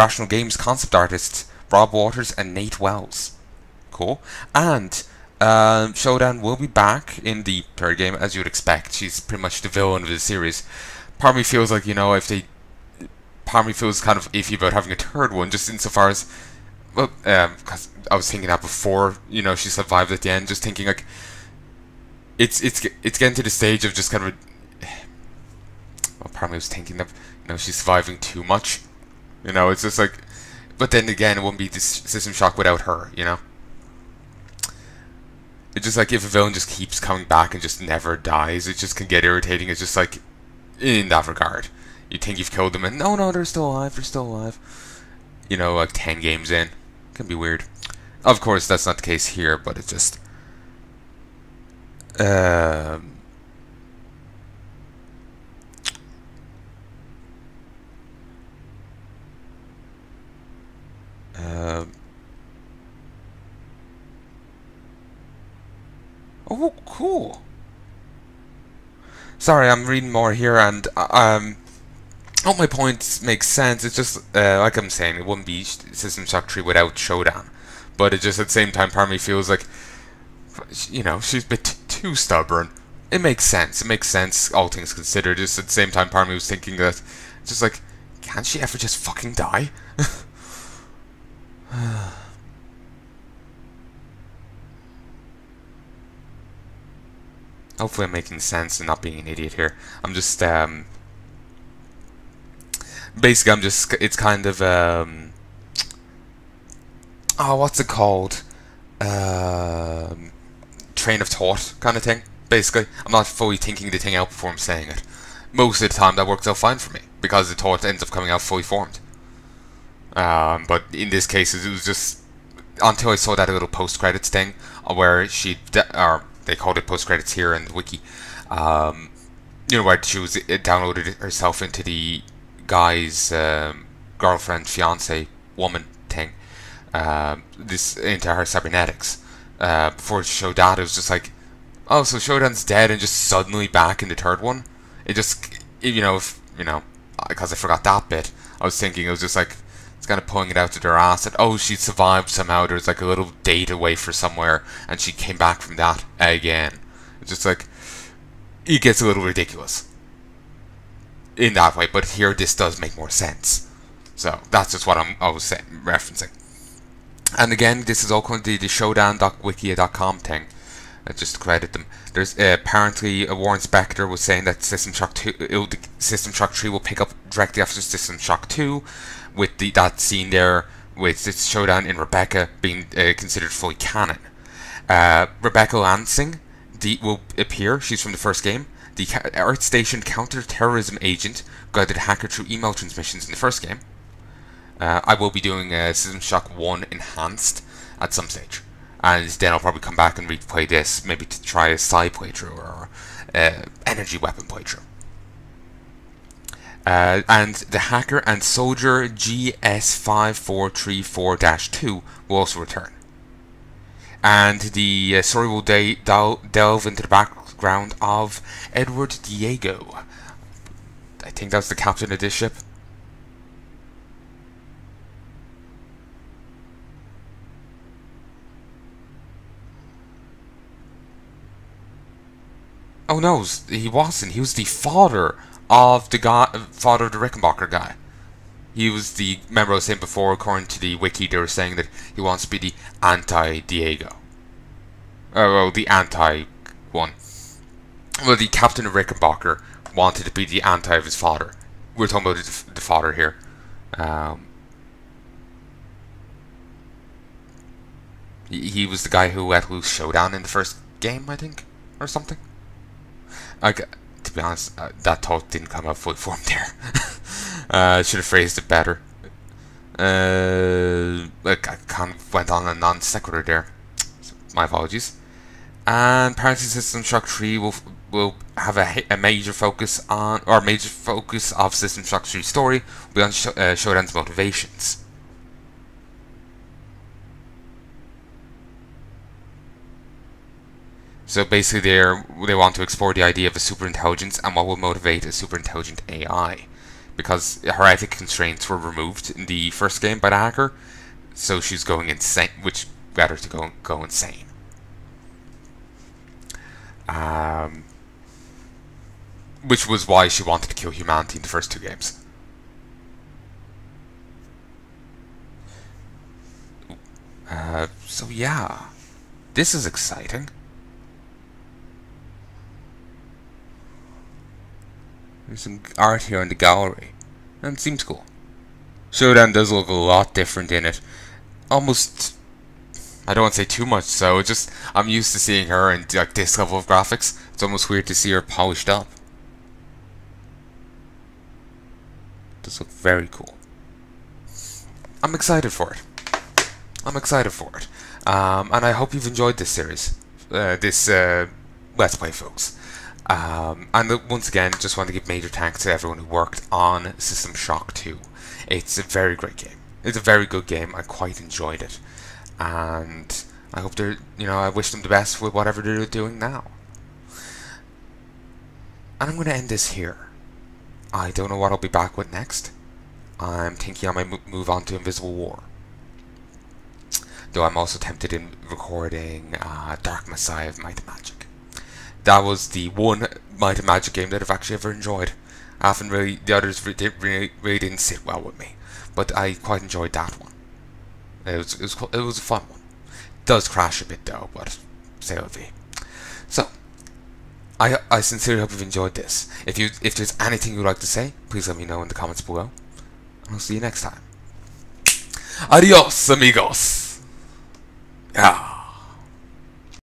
Rational Games concept artists Rob Waters and Nate Wells. Cool. And um, Shodan will be back in the third game, as you would expect. She's pretty much the villain of the series. Part me feels like, you know, if they. Part me feels kind of iffy about having a third one, just insofar as. Well, because um, I was thinking that before, you know, she survived at the end, just thinking like. It's it's it's getting to the stage of just kind of. A, well, part me was thinking of, you know, she's surviving too much. You know, it's just like. But then again, it wouldn't be System Shock without her, you know? It's just like if a villain just keeps coming back and just never dies, it just can get irritating. It's just like in that regard. You think you've killed them and no no they're still alive, they're still alive. You know, like ten games in. Can be weird. Of course that's not the case here, but it's just um Oh, cool. Sorry, I'm reading more here, and uh, um, all my points make sense. It's just uh, like I'm saying, it wouldn't be System Shock 3 without Shodan, but it just at the same time, part of me feels like, you know, she's a bit too stubborn. It makes sense. It makes sense, all things considered. Just at the same time, part of me was thinking that, just like, can't she ever just fucking die? Hopefully I'm making sense and not being an idiot here. I'm just, um... Basically, I'm just... It's kind of, um... Oh, what's it called? Um... Train of thought kind of thing, basically. I'm not fully thinking the thing out before I'm saying it. Most of the time, that works out fine for me, because the thought ends up coming out fully formed. Um, but in this case, it was just until I saw that little post credits thing where she, or they called it post credits here in the wiki. Um, you know, where she was it downloaded herself into the guy's um, girlfriend, fiance, woman thing. Um, this into her cybernetics. Uh, before that, it was just like, oh, so Shodan's dead and just suddenly back in the third one. It just, you know, if, you know, because I forgot that bit. I was thinking it was just like it's kind of pulling it out to their ass that oh she survived somehow. There's like a little date away for somewhere, and she came back from that again. It's just like it gets a little ridiculous in that way. But here, this does make more sense. So that's just what I'm I was referencing. And again, this is all going to the shodan.wikia.com thing. Uh, just credit them. There's uh, apparently uh, Warren Spector was saying that System Shock 2, System Shock 3 will pick up directly after System Shock 2, with the, that scene there with its Shodan in Rebecca being uh, considered fully canon. Uh, Rebecca Lansing the, will appear. She's from the first game. The Earth Station counter-terrorism agent guided a hacker through email transmissions in the first game. Uh, I will be doing uh, System Shock 1 Enhanced at some stage. And then I'll probably come back and replay this, maybe to try a side playthrough or uh, energy weapon playthrough. Uh, and the Hacker and Soldier G65434-2 will also return. And the uh, story will de- del- delve into the background of Edward Diego. I think that's the captain of this ship. Oh no, he wasn't. He was the father of the guy, father of the Rickenbacker guy. He was the member I was saying before, according to the wiki, they were saying that he wants to be the anti-Diego. Oh, well, the anti one. Well, the captain of Rickenbacker wanted to be the anti of his father. We're talking about the, the father here. Um, he, he was the guy who let loose Shodan in the first game, I think, or something. Okay, to be honest, uh, that thought didn't come out fully formed there. uh, I should have phrased it better. Uh, I kind of went on a non sequitur there. So my apologies. And Parity System Shock 3 will will have a, a major focus on, or major focus of System Shock 3 story will be on Sh- uh, motivations. So basically, they they want to explore the idea of a superintelligence and what will motivate a superintelligent AI. because her ethic constraints were removed in the first game by the hacker, so she's going insane, which got her to go go insane. Um, which was why she wanted to kill humanity in the first two games. Uh, so yeah, this is exciting. There's some art here in the gallery, and it seems cool. Shodan does look a lot different in it. Almost, I don't want to say too much so, just, I'm used to seeing her in like this level of graphics. It's almost weird to see her polished up. Does look very cool. I'm excited for it. I'm excited for it. Um, and I hope you've enjoyed this series, uh, this uh, Let's Play, folks. Um, and once again, just want to give major thanks to everyone who worked on System Shock 2. It's a very great game. It's a very good game. I quite enjoyed it, and I hope they're, you know, I wish them the best with whatever they're doing now. And I'm going to end this here. I don't know what I'll be back with next. I'm thinking I might move on to Invisible War. Though I'm also tempted in recording uh, Dark Messiah of Might and Magic. That was the one Might and Magic game that I've actually ever enjoyed. I haven't really, the others really, really, really didn't sit well with me. But I quite enjoyed that one. It was, it was, it was a fun one. It does crash a bit though, but say la vie. So, I, I sincerely hope you've enjoyed this. If you if there's anything you'd like to say, please let me know in the comments below. And I'll see you next time. Adios, amigos. Yeah.